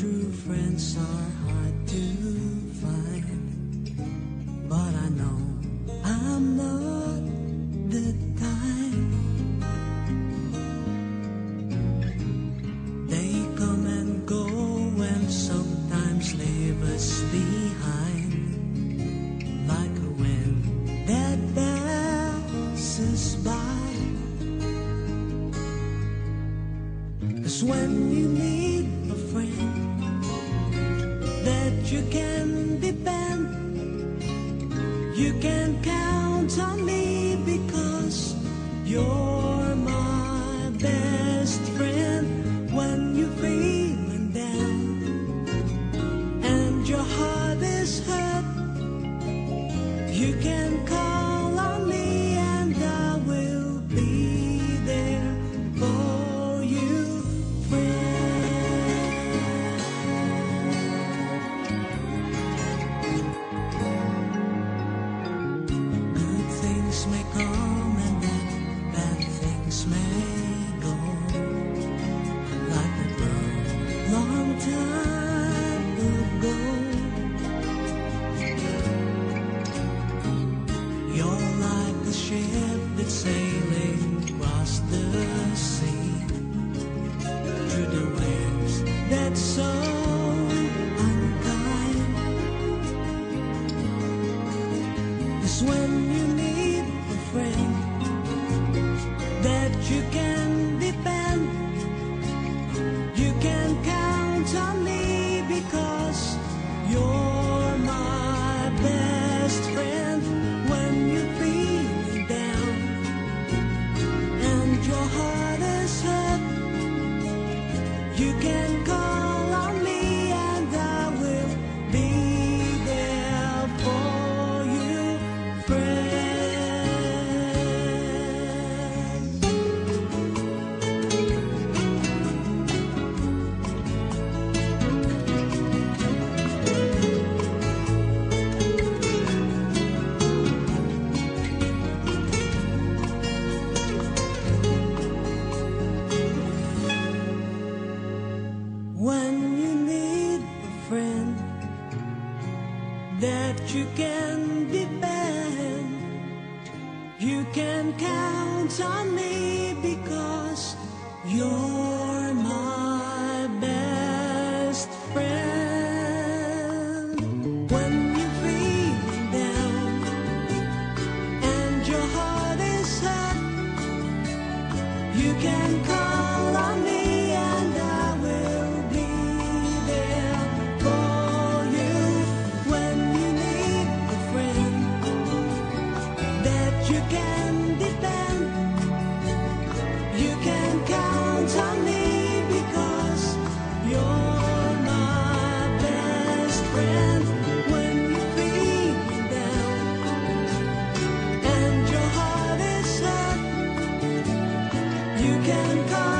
True friends are hard to find, but I know I'm not the time. They come and go and sometimes leave us behind, like a wind that passes by. Cause when you You can count on me because you're when you need a friend that you can you can depend. You can count on me because you're my best friend. When you're feeling down and your heart is hurt, you can call. you can come.